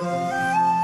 Música